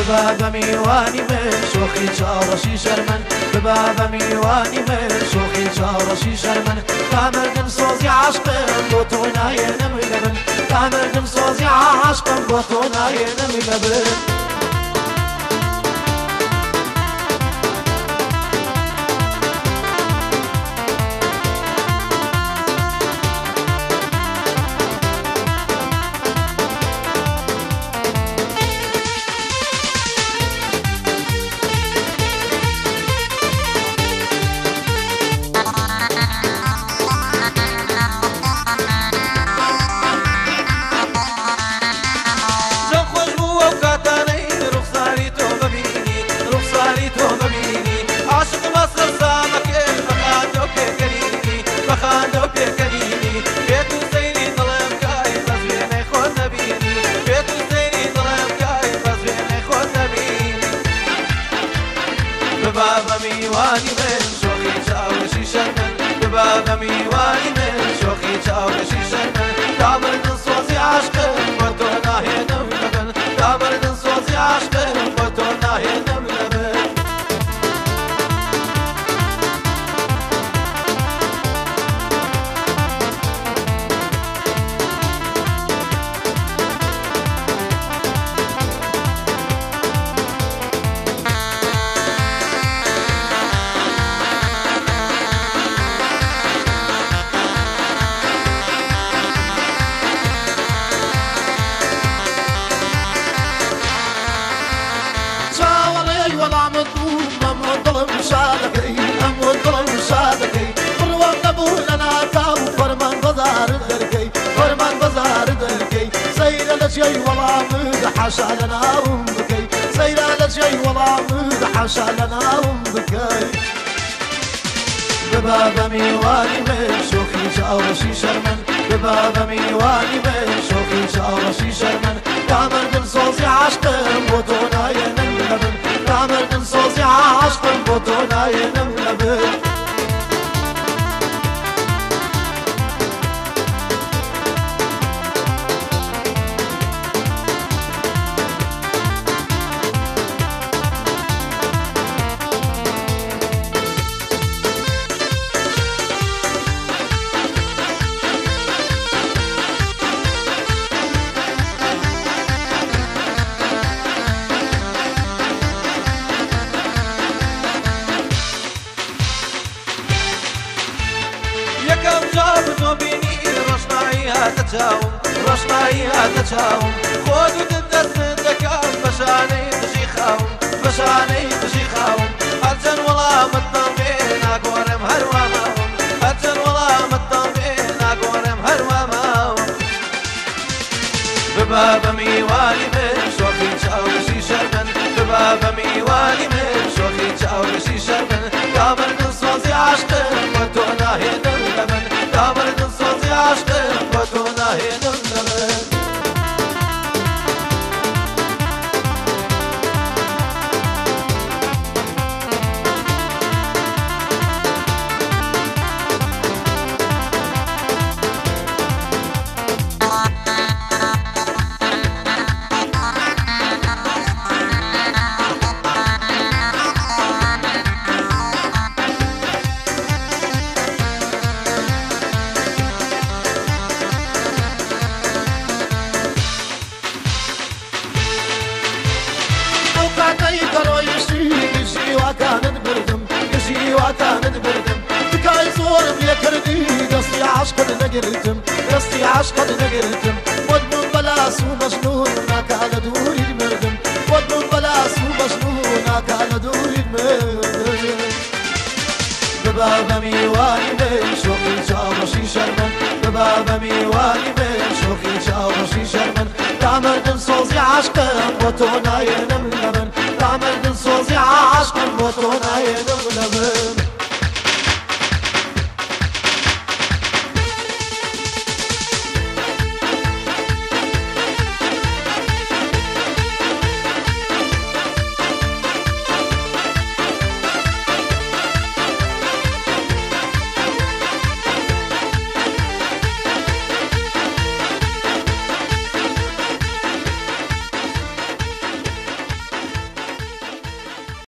ببا بە میوانی من شۆخی چاڕەشی شەرمن ببا بە میوانی من شۆخی چاڕەشی شەرمن کامردم سۆزی عاشقم بۆ تۆ نایێنم لەبن کامردم سۆزی عاشقم بۆ تۆ نایێنم لەبن میوانی من شوخی چاوشی شرمن ببابا میوانی من شوخی چاوشی شرمن دامردن سوزی عشقم و تو ناهێنم لەبن دامردن سوزی ولا مد حاشا لنا بكي سيرا لجي ولا مد حاشا لنا بكي بباب ميواني من شوخي جاوشي شرمن. بباب ميواني من شوخي جاوشي شرمن. كامر من صوزي عشقم بوتونا ينم لبن كامر من صوزي عشقم بوتونا ينم لبن هاتەچاوم ڕۆشنایی هاتەچاوم خۆ دوتت دەست دەکەم بەشانەی دژی خاوم بەشانەی دژی خاوم هەرچەند وەڵامەتم بێ ناگۆڕم هەروە ماوم هەرچەند وەڵامەتم بێ ناگۆڕم هەروە ماوم ببا بە میوانی من شۆخی چاوشی شەرمن ببا بە میوانی من شۆخی چاوشی شەرمن کامردن سۆزی يشي وكانت بردم تكاي صورم يا كردي قصدي عشق نقرتم قصدي عشق نقرتم ود من بلاس ومجنون ما كان دوري المردم ود من بلاس ومجنون ما كان دوري المردم بباب ميواني بين شوقي جاوشي شرمن. بباب ميواني بين شوقي جاوشي شرمن. تعمل صوزي عشقم وتوناين